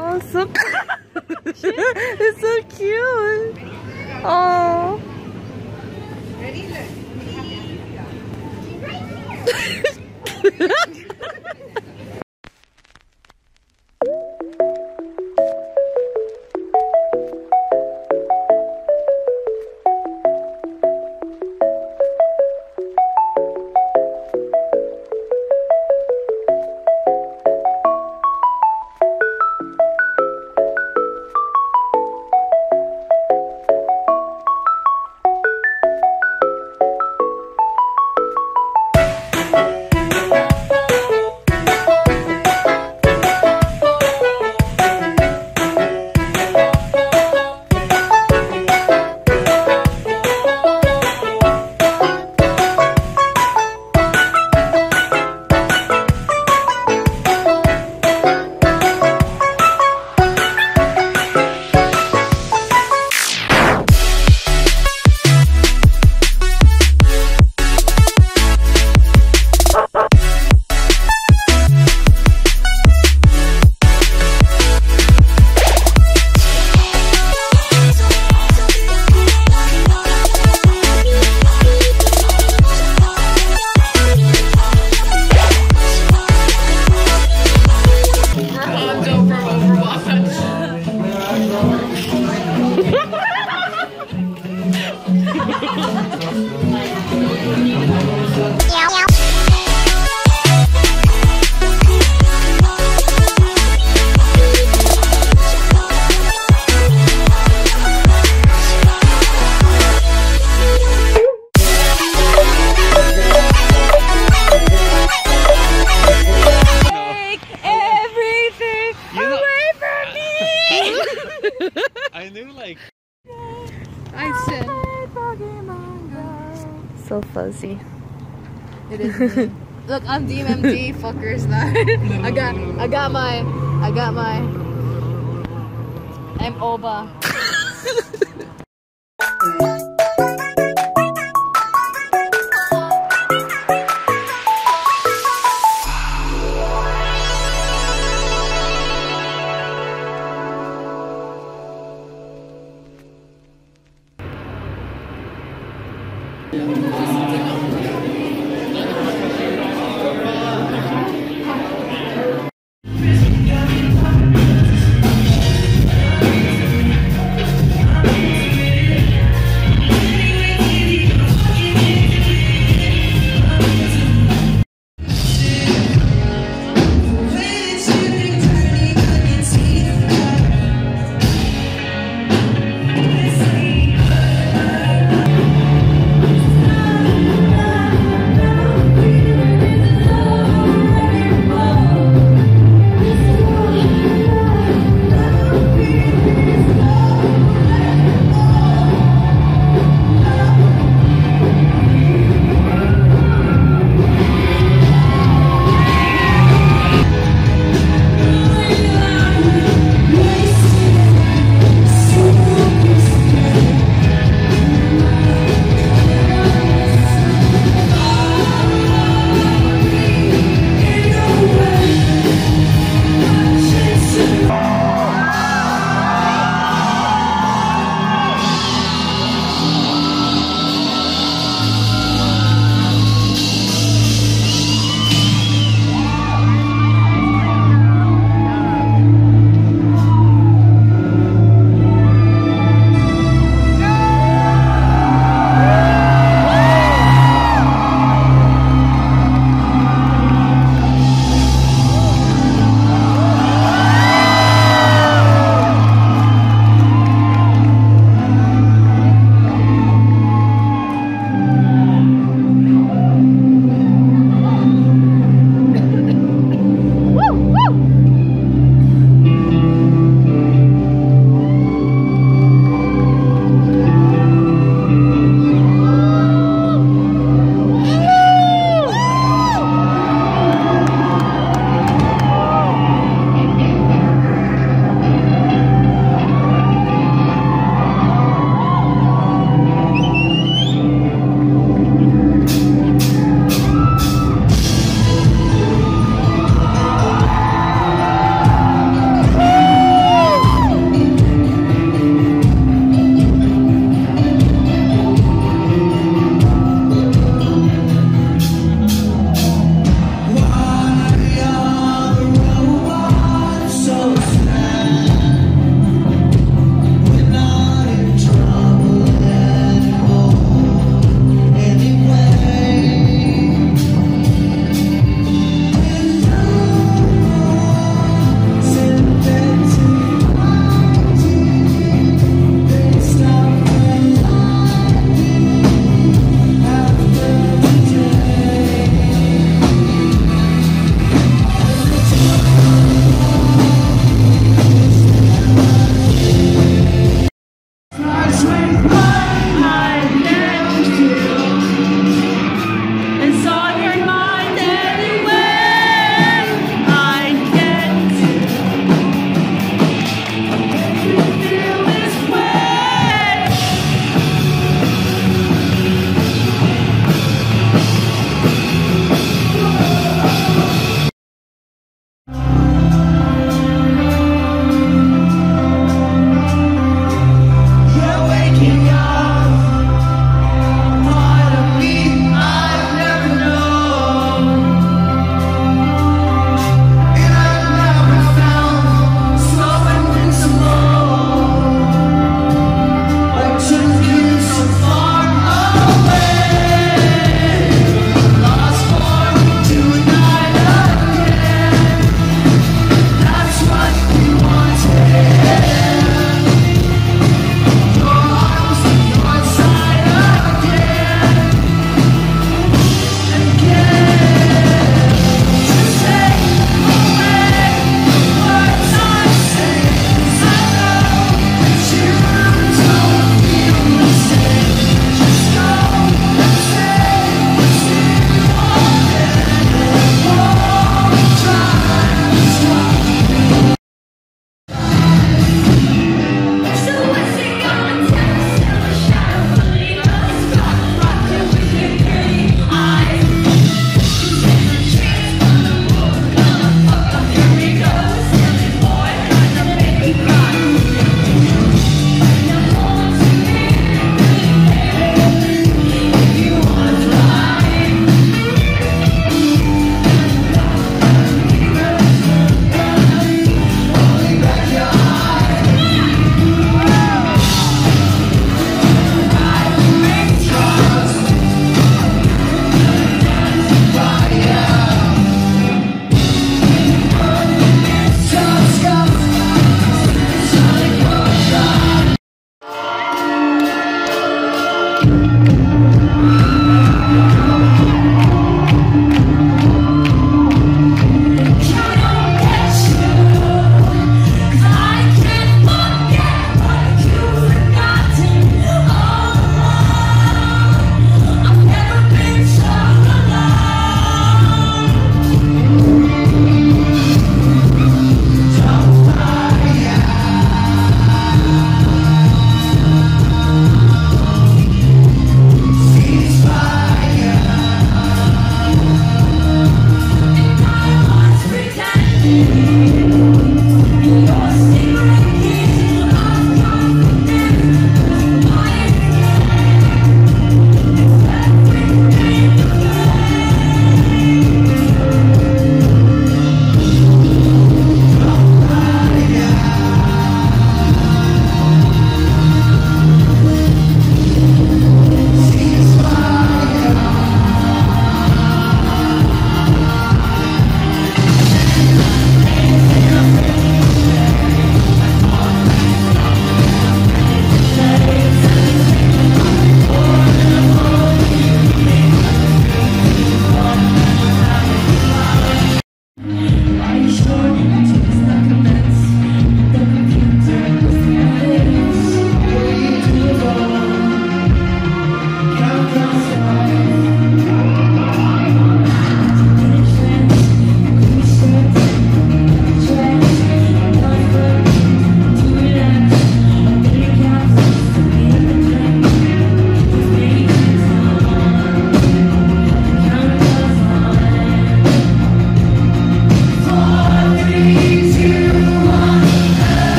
Oh, so it's so cute. Oh. Lonzo so fuzzy. it is. Look, I'm DMMD fuckers now. I got, I got my, I got my. I'm Aoba. Yeah.